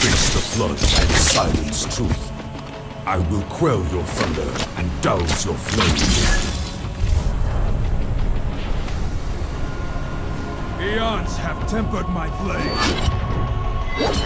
face the flood and silence truth. I will quell your thunder and douse your flames. Eons have tempered my blade.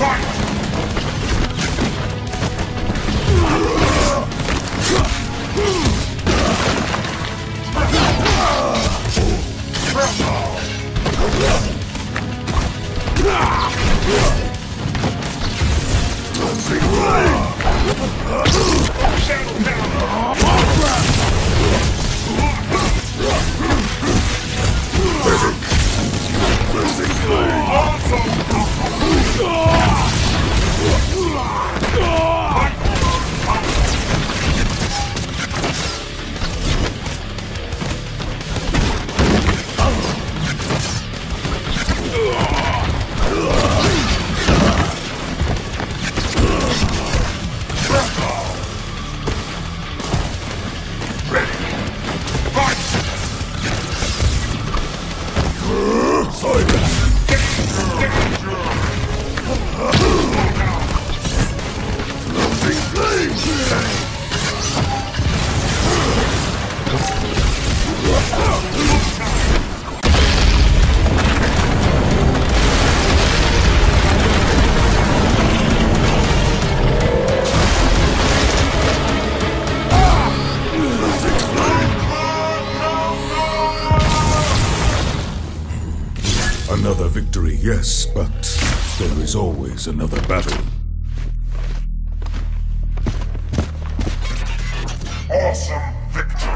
Fight! Counter! Another victory, yes, but there is always another battle. Awesome